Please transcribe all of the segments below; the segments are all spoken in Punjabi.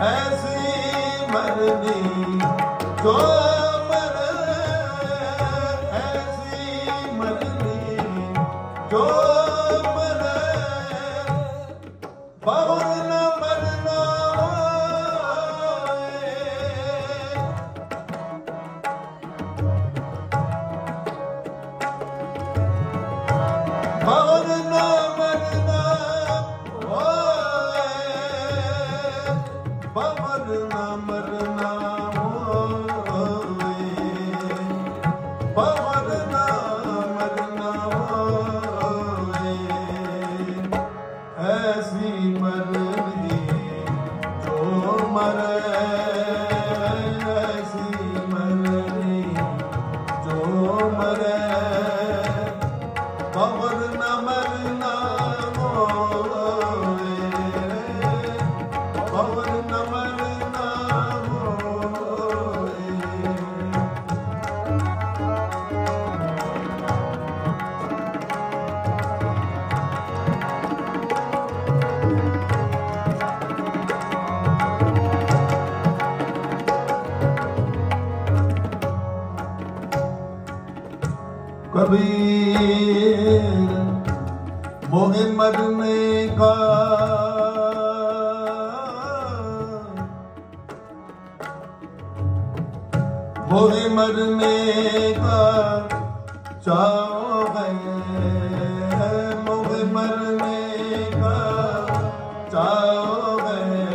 ਐਸੀ ਮਰਦੀ ਕੋਈ कबीर मोहम्मद में का मोहम्मद में का चाओ है मोहम्मद में का चाओ है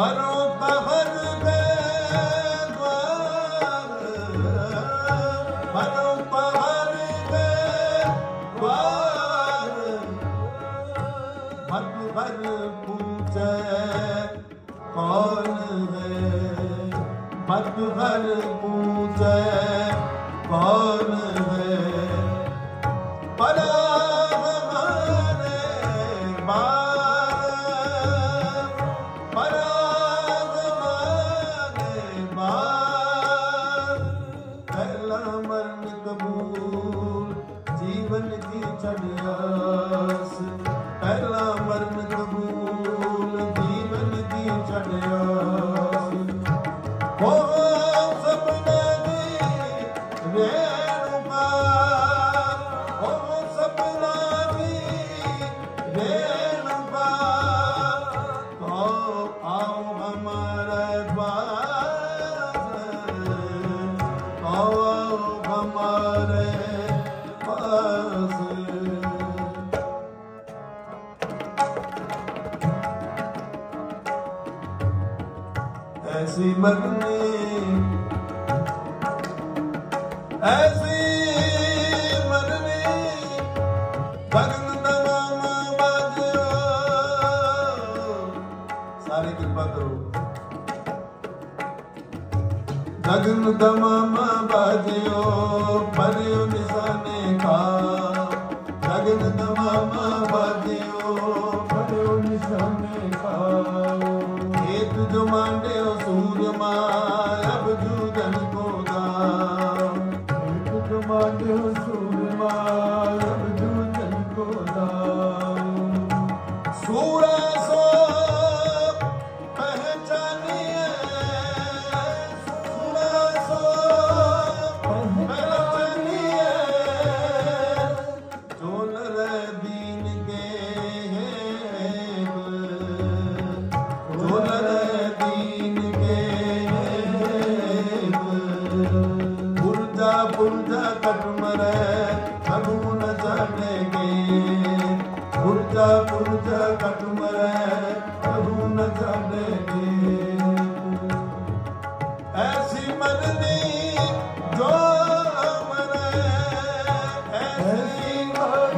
मरो ਐਸੀ ਮਰਨੀ ਭਗਨ ਬਾਜਿਓ। ਕਿਰਪਾ ਕਰੋ। ਭਗਨ ਦਮਮ ਬਾਜਿਓ ਪਰਿਉ ਨਿਸ਼ਾਨੇ ਕਾ ਭਗਨ ਦਮਮ ਬਾਜਿਓ ਪਰਿਉ ਨਿਸ਼ਾਨੇ ਕਾ ਹੇਤ ਜੋ ਮੰਡਿਓ ਸੂਰਮਾ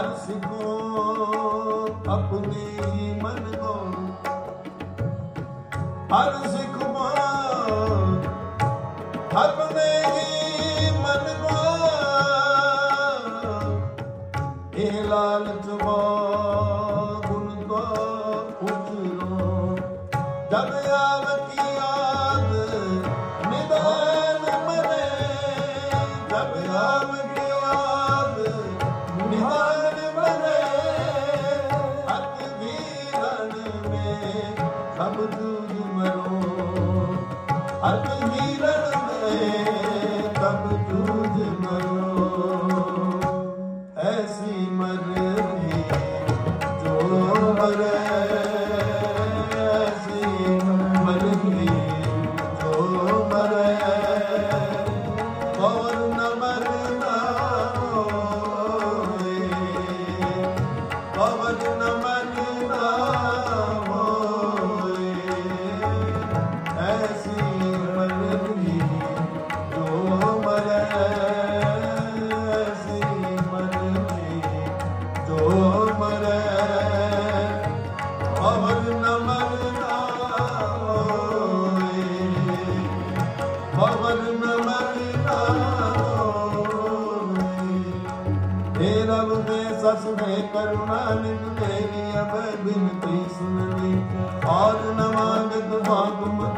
ਹਰ ਸਿੱਖੋ ਆਪਣੇ ਹੀ ਮਨ ਕੋ ਹਰ ਸਿੱਖੋ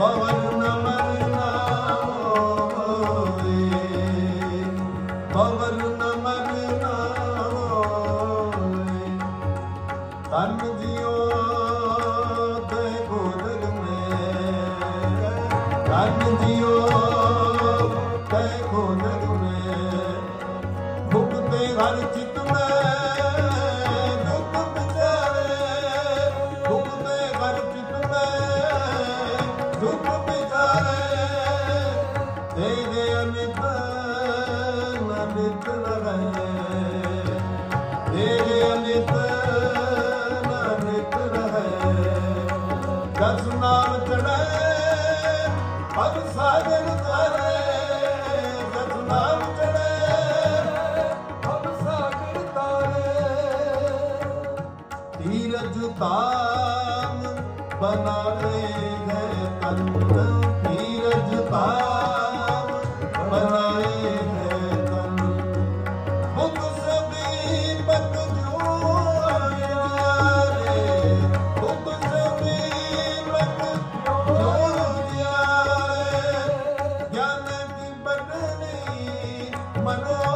Bye, bye. ਧੀਰਜਤਾਮ ਬਣਾਵੇ ਹੈ ਤਨ ਧੀਰਜਤਾਮ ਬਣਾਵੇ ਹੈ ਤਨ ਮੁਖ ਸਭੀ ਪਤ ਜੋ ਆਏ ਮੁਖ ਸਭੀ ਪਤ ਜੋ ਆਏ ਗਿਆਨ ਦੀ ਬਦਨੀ ਮਨੋ